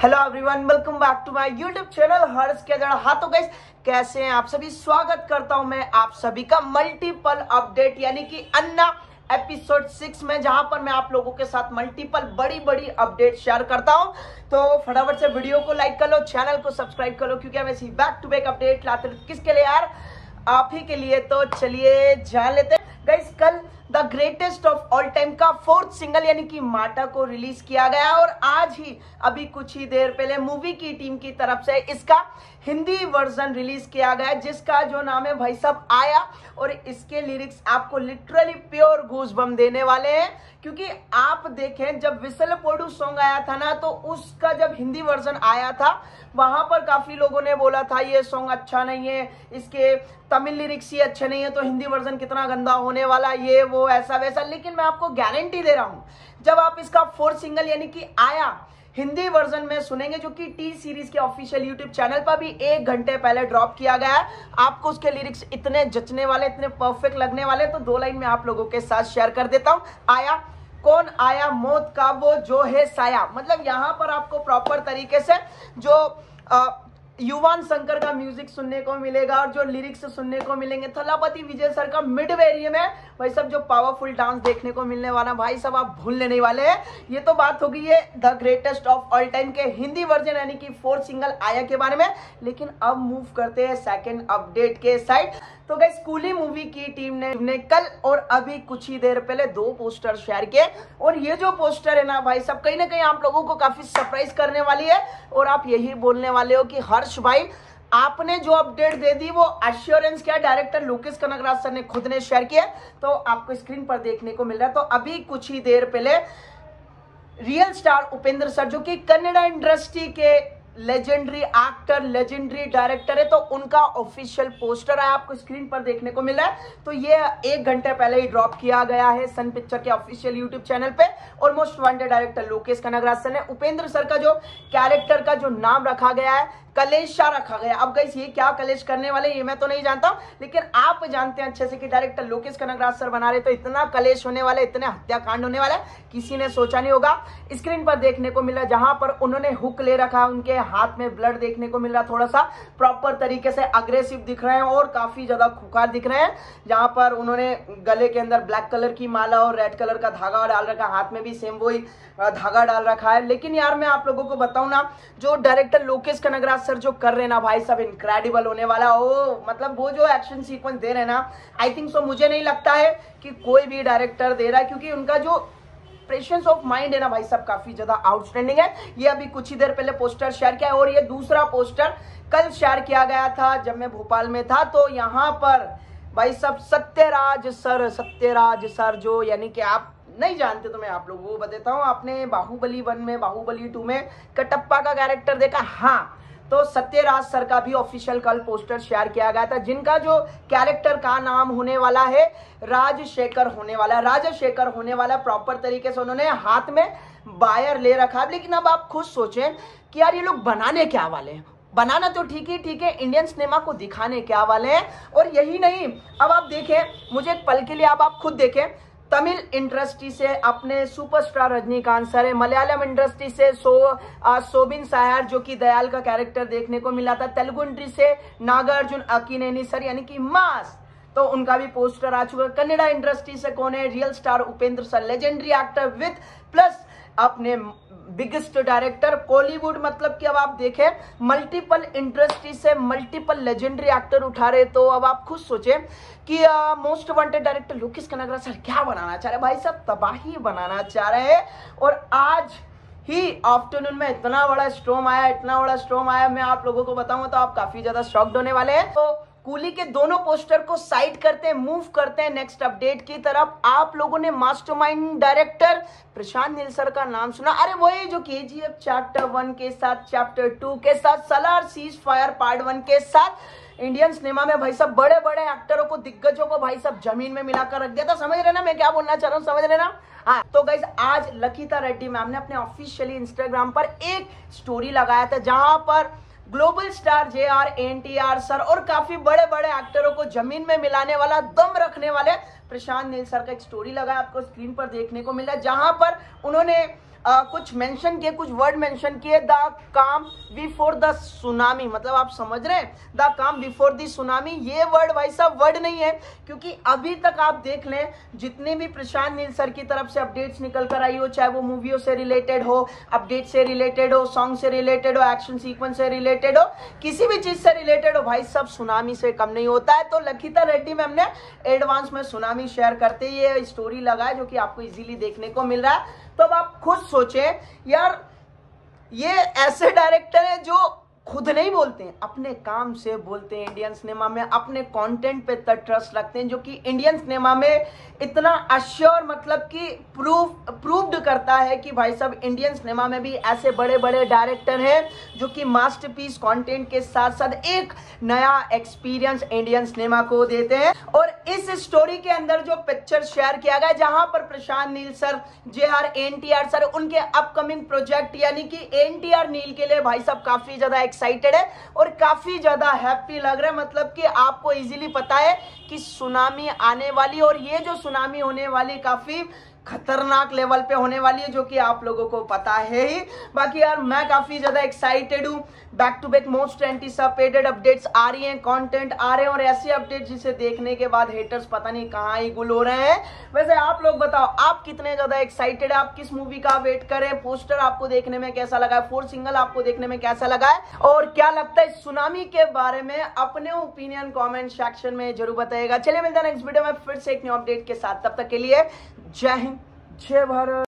Hello everyone welcome back to my YouTube channel Harsh के जड़ा हाँ तो कैसे हैं आप सभी? स्वागत करता हूँ मैं आप सभी का मल्टीपल अपडेट यानी कि अन्ना एपिसोड सिक्स में, जहाँ पर मैं आप लोगों के साथ मल्टीपल बड़ी बड़ी अपडेट शेयर करता हूँ। तो फटाफट से वीडियो को लाइक कर लो चैनल को सब्सक्राइब कर लो, क्योंकि हम ऐसी बैक टू बैक अपडेट लाते किसके लिए यार? आप ही के लिए तो चलिए जान लेते गाइस कल the greatest of all time का फोर्थ सिंगल यानी कि माटा को रिलीज़ किया गया और आज ही, अभी कुछ ही देर पहले मूवी की टीम की तरफ़ से इसका हिंदी वर्जन रिलीज़ किया गया जिसका जो नाम है भाई साहब आया। और इसके लिरिक्स आपको लिटरली प्योर घूस बम देने वाले हैं, क्योंकि आप देखें, जब विसल पोडू सॉन्ग आया था ना तो उसका जब हिंदी वर्जन आया था, वहाँ पर काफ़ी लोगों ने बोला था, ये सॉन्ग अच्छा नहीं है, इसके तमिल लिरिक्स ही अच्छे नहीं है तो हिंदी वर्जन कितना गंदा होने वाला ये वो ऐसा वैसा लेकिन मैं आपको गारंटी दे रहा हूँ जब आप इसका फोर्थ सिंगल यानी कि आया हिंदी वर्जन में सुनेंगे जो कि टी सीरीज़ के ऑफिशियल यूट्यूब चैनल पर भी एक घंटे पहले ड्रॉप किया गया है। आपको उसके लिरिक्स इतने जचने वाले इतने परफेक्ट लगने वाले तो दो लाइन में आप लोगों के साथ शेयर कर देता हूँ। आया कौन आया मौत का वो जो है साया। मतलब यहाँ पर आपको प्रॉपर तरीके से जो अ, युवान शंकर का म्यूज़िक सुनने को मिलेगा और जो लिरिक्स सुनने को मिलेंगे, थलापति विजय सर का मिड वेरिय में भाई सब जो पावरफुल डांस देखने को मिलने वाला, भाई सब आप भूलने नहीं वाले हैं। ये तो बात हो गई है the greatest of all time के हिंदी वर्जन यानी कि फोर्थ सिंगल आया के बारे में। लेकिन अब मूव करते हैं सेकेंड अपडेट के साइड तो गई स्कूली मूवी की टीम ने, ने कल और अभी कुछ ही देर पहले दो पोस्टर शेयर किए। और ये जो पोस्टर है ना भाई सब कहीं ना कहीं आप लोगों को काफ़ी सरप्राइज़ करने वाली है। और आप यही बोलने वाले हो कि हर्ष भाई आपने जो अपडेट दे दी वो एश्योरेंस क्या डायरेक्टर लोकेश कनगराज सर ने खुद ने शेयर किया तो आपको स्क्रीन पर देखने को मिल रहा है। तो अभी कुछ ही देर पहले रियल स्टार उपेंद्र सर जो कि कन्नड़ा इंडस्ट्री के लेजेंडरी एक्टर लेजेंडरी डायरेक्टर है तो उनका ऑफिशियल पोस्टर है, आपको स्क्रीन पर देखने को मिला है। तो ये एक घंटे पहले ही ड्रॉप किया गया है सन पिक्चर के ऑफिशियल यूट्यूब चैनल पे। और most wanted director Lokesh Kanagaraj sir ने उपेंद्र सर का जो कैरेक्टर का जो नाम रखा गया है कलेश रखा गया। अब गई ये क्या कलेश करने वाले ये मैं तो नहीं जानता, लेकिन आप जानते हैं अच्छे से कि डायरेक्टर लोकेश कनगराज सर बना रहे तो इतना कलेश होने वाला इतने हत्याकांड होने वाला किसी ने सोचा नहीं होगा। स्क्रीन पर देखने को मिला, जहाँ पर उन्होंने हुक ले रखा, उनके हाथ में ब्लड देखने को मिल रहा थोड़ा सा प्रॉपर तरीके से अग्रेसिव दिख रहे हैं और काफ़ी ज़्यादा खुकार दिख रहे हैं, जहाँ पर उन्होंने गले के अंदर ब्लैक कलर की माला और रेड कलर का धागा डाल रखा, हाथ में भी सेम वही धागा डाल रखा है। लेकिन यार, मैं आप लोगों को बताऊँ ना, जो डायरेक्टर लोकेश कनगराज सर जो कर रहे ना भाई सब इनक्रेडिबल होने वाला। ओ मतलब वो जो एक्शन सीक्वेंस दे रहे ना आई थिंक सो मुझे नहीं लगता है कि कोई भी डायरेक्टर दे रहा है, क्योंकि उनका जो प्रेशंस ऑफ़ माइंड है ना भाई सब काफ़ी ज़्यादा आउटस्टैंडिंग है। ये अभी कुछ ही देर पहले पोस्टर शेयर किया है, और ये दूसरा पोस्टर कल शेयर किया गया था, जब मैं भोपाल में था तो यहाँ पर भाई सब सत्यराज सर सत्यराज सर जो, यानी कि आप नहीं जानते तो मैं आप लोगों को बताता हूँ, आपने बाहुबली वन में, बाहुबली टू में कटप्पा का कैरेक्टर देखा? हाँ तो सत्यराज सर का भी ऑफिशियल कल पोस्टर शेयर किया गया था, जिनका जो कैरेक्टर का नाम होने वाला है, राजशेखर होने वाला राजशेखर होने वाला प्रॉपर तरीके से उन्होंने हाथ में बायर ले रखा है। लेकिन अब आप खुद सोचें कि यार ये लोग बनाने क्या वाले हैं? बनाना तो ठीक ही ठीक है इंडियन सिनेमा को दिखाने क्या वाले हैं? और यही नहीं, अब आप देखें, मुझे एक पल के लिए अब आप खुद देखें तमिल इंडस्ट्री से अपने सुपरस्टार रजनीकांत सर है। मलयालम इंडस्ट्री से सो सोबिन सायर, जो कि दयाल का कैरेक्टर देखने को मिला था। तेलुगु इंडस्ट्री से नागार्जुन अकीनेनी सर, यानी कि मास। तो उनका भी पोस्टर आ चुका है। कन्नड़ा इंडस्ट्री से कौन है? Real star Upendra sir legendary actor with plus अपने बिगेस्ट डायरेक्टर बॉलीवुड मतलब कि अब आप देखें मल्टीपल इंडस्ट्री से मल्टीपल लेजेंडरी एक्टर उठा रहे तो अब आप खुद सोचें कि most wanted director Lokesh Kanagaraj sir क्या बनाना चाह रहे भाई साहब, तबाही बनाना चाह रहे हैं। और आज ही आफ्टरनून में इतना बड़ा स्ट्रोम आया, इतना बड़ा स्ट्रोम आया, मैं आप लोगों को बताऊँगा तो आप काफ़ी ज़्यादा शॉक्ड होने वाले हैं। तो कूली के दोनों पोस्टर को साइड करते हैं, मूव करते हैं नेक्स्ट अपडेट की तरफ़। आप लोगों ने mastermind director Prashanth Neel sir का नाम सुना। अरे वही जो के जी एफ़ चैप्टर वन के साथ चैप्टर टू के साथ Salaar cease fire part one के साथ इंडियन सिनेमा में भाई सब बड़े बड़े एक्टरों को, दिग्गजों को भाई सब ज़मीन में मिलाकर रख दिया था। समझ रहे ना मैं क्या बोलना चाह रहा हूँ? समझ रहे ना? हाँ तो गाइज़ आज लखीता रेड्डी मैम ने अपने ऑफिशियली इंस्टाग्राम पर एक स्टोरी लगाया था, जहाँ पर global star J R, N T R, sir और काफ़ी बड़े बड़े एक्टरों को ज़मीन में मिलाने वाला, दम रखने वाले प्रशांत नील सर का एक स्टोरी लगा आपको स्क्रीन पर देखने को मिला जहाँ पर उन्होंने आ, कुछ मेंशन किए कुछ वर्ड मेंशन किए the calm before the tsunami मतलब आप समझ रहे हैं the calm before the tsunami ये वर्ड भाई साहब वर्ड नहीं है क्योंकि अभी तक आप देख लें जितने भी प्रशांत नील सर की तरफ़ से अपडेट्स निकल कर आई हो चाहे वो मूवियों से रिलेटेड हो अपडेट से रिलेटेड हो सॉन्ग से रिलेटेड हो एक्शन सीक्वेंस से रिलेटेड हो किसी भी चीज़ से रिलेटेड हो भाई सब सुनामी से कम नहीं होता है। तो लखीता रेड्डी मैम ने एडवांस में सुनामी शेयर करते ये स्टोरी लगाए जो कि आपको इजीली देखने को मिल रहा है। तो अब आप खुद सोचें, यार, ये ऐसे डायरेक्टर है जो खुद नहीं बोलते हैं, अपने काम से बोलते हैं इंडियन सिनेमा में, अपने कंटेंट पे ट्रस्ट रखते हैं, जो कि इंडियन सिनेमा में इतना अश्योर मतलब कि प्रूफ प्रूव्ड करता है कि भाई साहब इंडियन सिनेमा में भी ऐसे बड़े बड़े डायरेक्टर हैं, जो कि मास्टरपीस कंटेंट के साथ साथ एक नया एक्सपीरियंस इंडियन सिनेमा को देते हैं। और इस स्टोरी के अंदर जो पिक्चर शेयर किया गया, जहाँ पर Prashanth Neel sir J R N sir, उनके अपकमिंग प्रोजेक्ट यानी कि एनटीआर नील के लिए भाई साहब काफ़ी ज़्यादा एक्साइटेड है और काफ़ी ज़्यादा हैप्पी लग रहा है। मतलब कि आपको इजीली पता है कि सुनामी आने वाली और ये जो सुनामी होने वाली काफ़ी खतरनाक लेवल पे होने वाली है, जो कि आप लोगों को पता है ही। बाकी यार, मैं काफ़ी ज़्यादा एक्साइटेड हूँ। Back to back most anticipated updates आ रही हैं कंटेंट आ रहे हैं, और ऐसे अपडेट जिसे देखने के बाद हेटर्स पता नहीं कहाँ ही गुल हो रहे हैं। वैसे आप लोग बताओ, आप कितने ज़्यादा एक्साइटेड है? आप किस मूवी का वेट करें पोस्टर आपको देखने में कैसा लगा है? फोर सिंगल आपको देखने में कैसा लगा है? और क्या लगता है सुनामी के बारे में? अपने ओपिनियन कॉमेंट सेक्शन में ज़रूर बताएगा चलिए मिलता है नेक्स्ट वीडियो में, फिर से एक न्यू अपडेट के साथ। तब तक के लिए जय हिंद जय भारत।